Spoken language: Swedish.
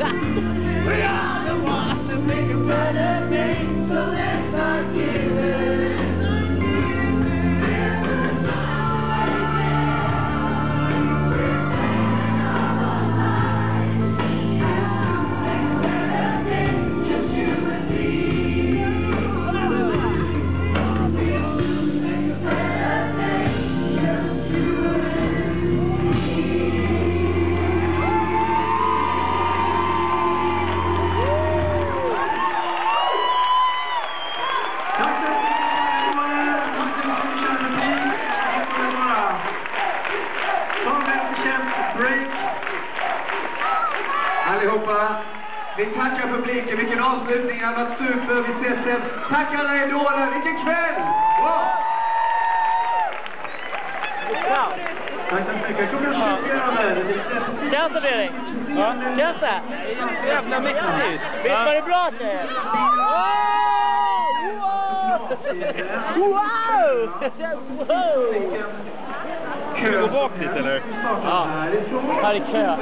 Ha ha! Vi tackar publiken, vilken avslutning, det har varit super, vi ses sen. Tack alla idoler, vilken kväll! Bra! Tack så mycket. Klockan 20 över. Känns det Fredrik? Ja. Känns det? Jävla mäktigt. Visst var det bra att det? är? Wow! Wow! wow! Ska vi gå bak dit, eller? Ja. Här är kö.